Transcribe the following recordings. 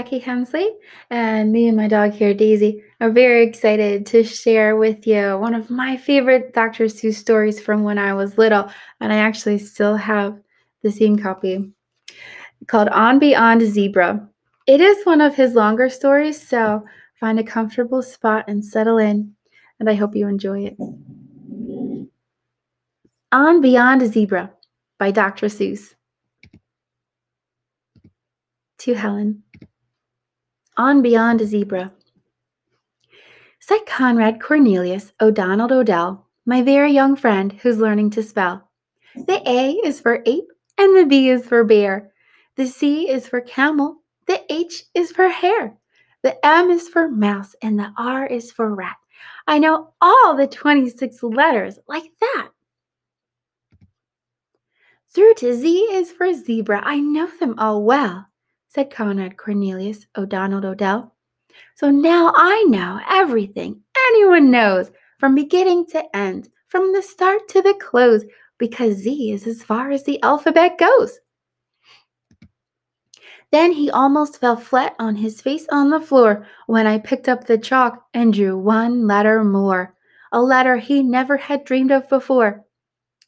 Jackie Hemsley, and me and my dog here, Daisy, are very excited to share with you one of my favorite Dr. Seuss stories from when I was little, and I actually still have the same copy called On Beyond Zebra. It is one of his longer stories, so find a comfortable spot and settle in, and I hope you enjoy it. On Beyond Zebra by Dr. Seuss. To Helen. On Beyond a Zebra. Said Conrad Cornelius O'Donald O'Dell, my very young friend who's learning to spell. The A is for ape and the B is for bear. The C is for camel. The H is for hare. The M is for mouse and the R is for rat. I know all the 26 letters like that. Through to Z is for zebra. I know them all well, said Conrad Cornelius O'Donald O'Dell. So now I know everything anyone knows from beginning to end, from the start to the close, because Z is as far as the alphabet goes. Then he almost fell flat on his face on the floor when I picked up the chalk and drew one letter more, a letter he never had dreamed of before.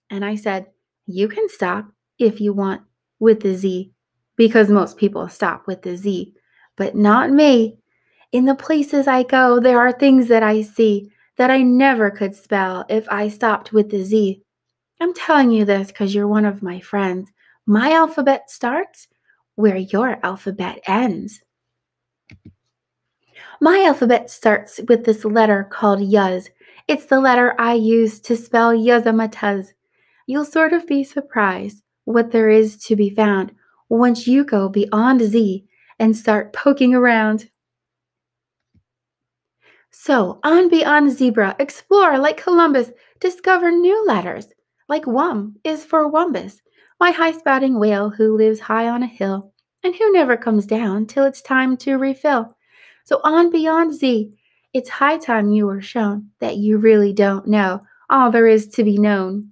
And I said, You can stop if you want with the Z, because most people stop with the Z, but not me. In the places I go, there are things that I see that I never could spell if I stopped with the Z. I'm telling you this because you're one of my friends. My alphabet starts where your alphabet ends. My alphabet starts with this letter called Yuzz. It's the letter I use to spell Yuzz-a-ma-Tuzz. You'll sort of be surprised what there is to be found once you go beyond Z and start poking around. So, on beyond zebra, explore like Columbus, discover new letters, like Wum is for Wumbus, my high spouting whale who lives high on a hill and who never comes down till it's time to refill. So on beyond Z, it's high time you were shown that you really don't know all there is to be known.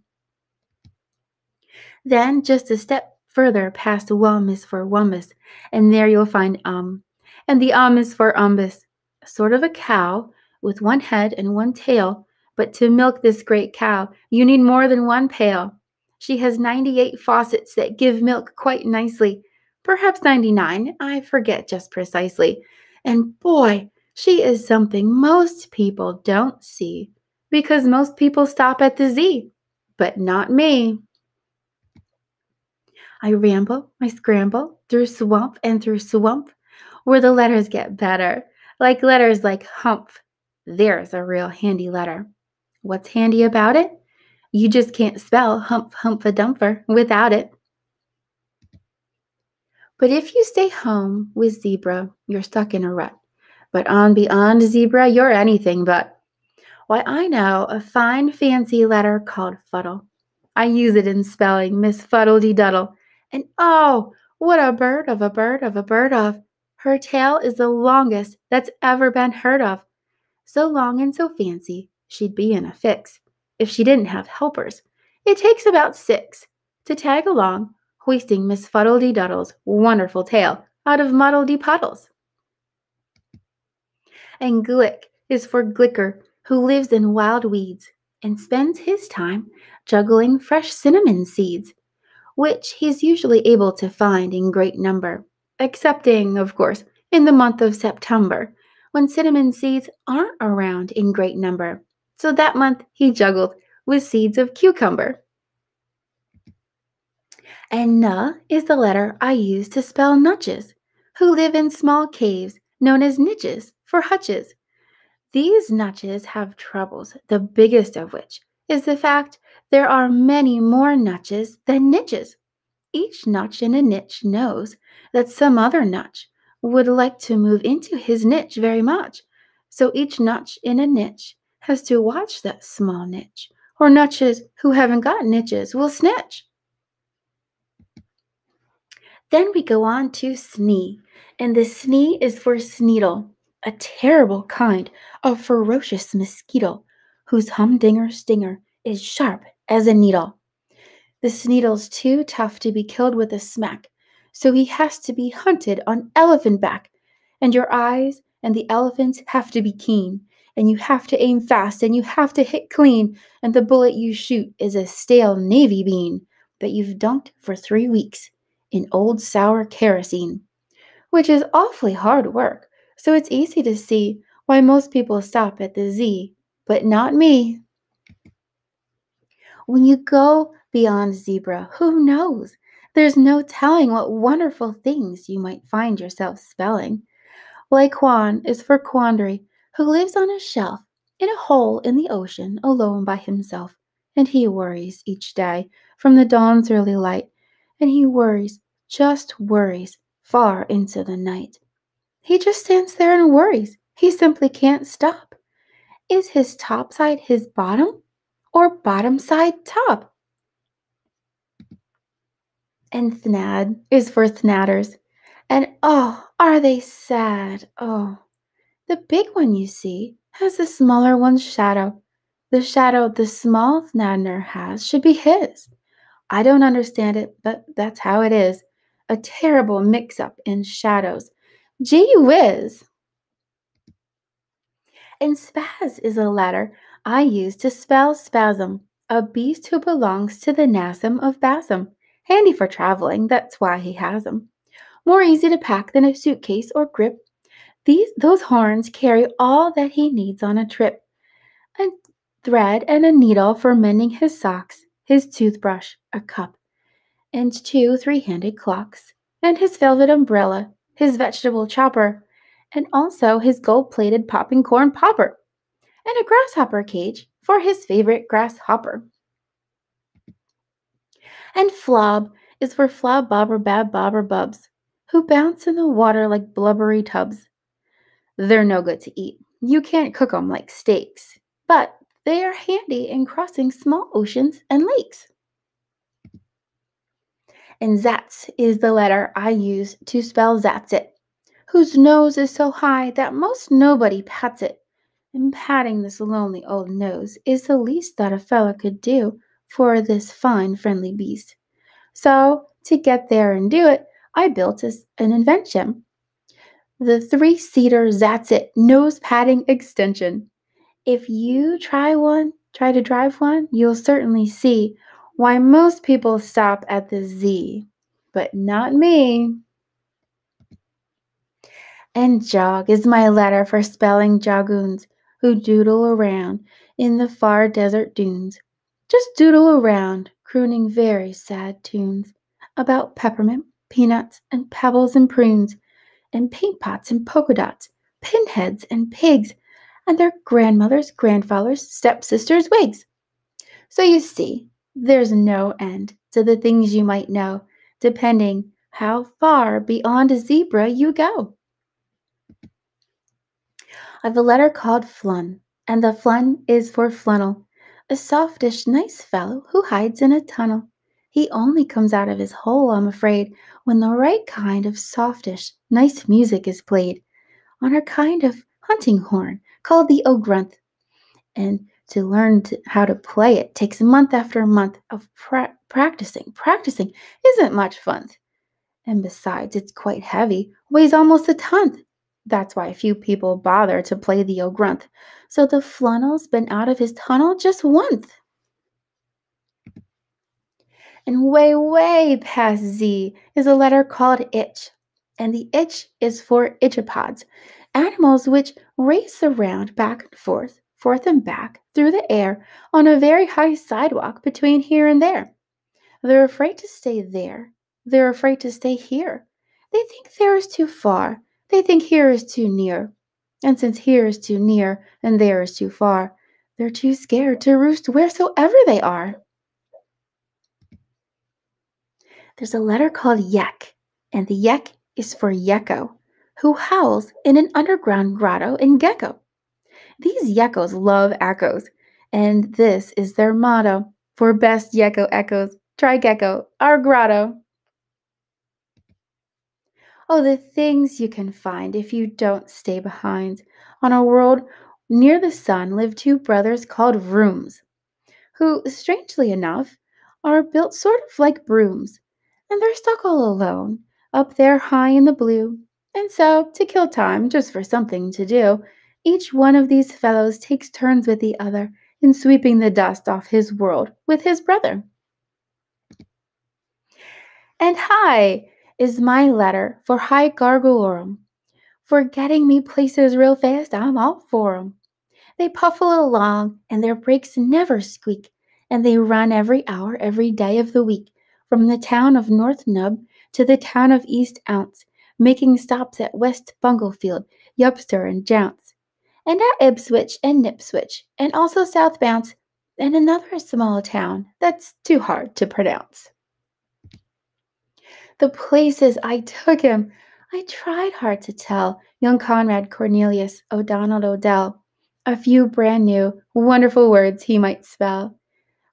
Then, just a step further past Wum is for Wumbus, and there you'll find Um. And the Um is for Umbus, sort of a cow with one head and one tail. But to milk this great cow, you need more than one pail. She has 98 faucets that give milk quite nicely. Perhaps 99, I forget just precisely. And boy, she is something most people don't see because most people stop at the Z, but not me. I ramble, I scramble through swamp and through swamp where the letters get better, like letters like humph. There's a real handy letter. What's handy about it? You just can't spell humph hump a dumper without it. But if you stay home with zebra, you're stuck in a rut. But on beyond zebra, you're anything but. Why, I know a fine fancy letter called fuddle. I use it in spelling Miss Fuddledy Duddle. And oh, what a bird of a bird of a bird of. Her tail is the longest that's ever been heard of. So long and so fancy, she'd be in a fix if she didn't have helpers. It takes about six to tag along, hoisting Miss Fuddledy Duddle's wonderful tail out of muddledy puddles. And Glikk is for Glikker, who lives in wild weeds and spends his time juggling fresh cinnamon seeds, which he's usually able to find in great number, excepting, of course, in the month of September, when cinnamon seeds aren't around in great number so that month he juggled with seeds of cucumber. And N is the letter I use to spell nutches, who live in small caves known as niches for hutches. These nutches have troubles, the biggest of which is the fact there are many more notches than niches. Each notch in a niche knows that some other notch would like to move into his niche very much. So each notch in a niche has to watch that small niche, or nutches who haven't got niches will snitch. Then we go on to snee, and the snee is for sneedle, a terrible kind of ferocious mosquito whose humdinger stinger is sharp as a needle. This needle's too tough to be killed with a smack, so he has to be hunted on elephant back and your eyes and the elephant's have to be keen, and you have to aim fast, and you have to hit clean, and the bullet you shoot is a stale navy bean that you've dunked for three weeks in old sour kerosene, which is awfully hard work, so it's easy to see why most people stop at the Z, but not me. When you go beyond zebra, who knows? There's no telling what wonderful things you might find yourself spelling. Laquan is for quandary, who lives on a shelf in a hole in the ocean alone by himself, and he worries each day from the dawn's early light, and he worries, just worries, far into the night. He just stands there and worries. He simply can't stop. Is his top side his bottom or bottom side top? And Thnad is for Thnadners. And oh, are they sad? Oh, the big one you see has the smaller one's shadow. The shadow the small Thnadner has should be his. I don't understand it, but that's how it is. A terrible mix up in shadows. Gee whiz! And spaz is a letter I use to spell Spazzim, a beast who belongs to the Nazzim of Bazzim. Handy for traveling, that's why he has 'em more easy to pack than a suitcase or grip. These those horns carry all that he needs on a trip. A thread and a needle for mending his socks, his toothbrush, a cup, and two three-handed clocks, and his velvet umbrella, his vegetable chopper, and also his gold-plated popping corn popper, and a grasshopper cage for his favorite grasshopper. And flob is for flob bobber bab bobber bubs, who bounce in the water like blubbery tubs. They're no good to eat. You can't cook 'em like steaks, but they are handy in crossing small oceans and lakes. And Zatz is the letter I use to spell Zatz-it, whose nose is so high that most nobody pats it. And patting this lonely old nose is the least that a fellow could do for this fine, friendly beast. So, to get there and do it, I built as an invention. The three seater That's Zatz-it nose padding extension. If you try one, try to drive one, you'll certainly see why most people stop at the Z, but not me. And jog is my letter for spelling Jogg-oons who doodle around in the far desert dunes. Just doodle around, crooning very sad tunes about peppermint peanuts and pebbles and prunes, and paint pots and polka dots, pinheads and pigs, and their grandmothers, grandfathers, stepsisters' wigs. So you see, there's no end to the things you might know, depending how far beyond a zebra you go. I've a letter called Flunn, and the Flunn is for Flunnel, a softish, nice fellow who hides in a tunnel. He only comes out of his hole, I'm afraid, when the right kind of softish, nice music is played on a kind of hunting horn called the ogrunth. And to learn to, how to play it takes a month after month of pra- practicing. Practicing isn't much fun. And besides, it's quite heavy, weighs almost a ton. That's why few people bother to play the ogrunth. So the Flunnel's been out of his tunnel just once and way, way past Z is a letter called itch. And the itch is for Itch-a-Pods, animals which race around back and forth, forth and back through the air on a very high sidewalk between here and there. They're afraid to stay there. They're afraid to stay here. They think there is too far. They think here is too near. And since here is too near and there is too far, they're too scared to roost wheresoever they are. There's a letter called Yekk, and the Yekk is for Yekko, who howls in an underground grotto in Gekko. These Yekkos love echoes, and this is their motto for best Yekko echoes. Try Gekko, our grotto. Oh, the things you can find if you don't stay behind. On a world near the sun live two brothers called Rooms, who, strangely enough, are built sort of like brooms and they're stuck all alone, up there high in the blue, And so, to kill time just for something to do, each one of these fellows takes turns with the other in sweeping the dust off his world with his brother. And hi is my letter for High Gargalorum. For getting me places real fast, I'm all for 'em. They puffle along, and their brakes never squeak, and they run every hour, every day of the week, from the town of North Nub to the town of East Ounce, making stops at West Bunglefield, Yupster, and Jounce, and at Ipswich and Nipswich, and also South Bounce, and another small town that's too hard to pronounce. The places I took him, I tried hard to tell young Conrad Cornelius O'Donald O'Dell a few brand new, wonderful words he might spell.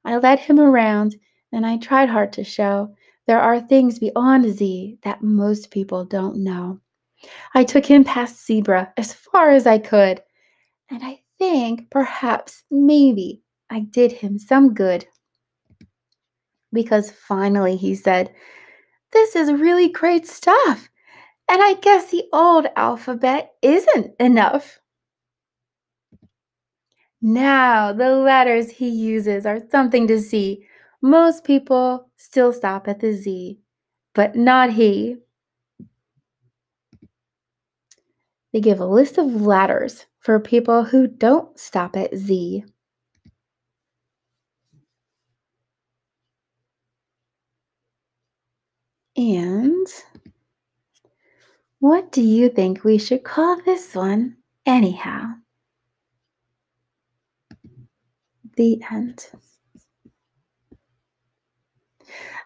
I led him around, and I tried hard to show there are things beyond Z that most people don't know. I took him past Zebra as far as I could, and I think perhaps, maybe, I did him some good. Because finally he said, This is really great stuff. And I guess the old alphabet isn't enough. Now, the letters he uses are something to see. Most people still stop at the Z, but not he. They give a list of letters for people who don't stop at Z. And what do you think we should call this one, anyhow? The end.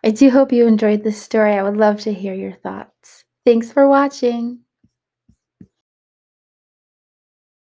I do hope you enjoyed this story. I would love to hear your thoughts. Thanks for watching.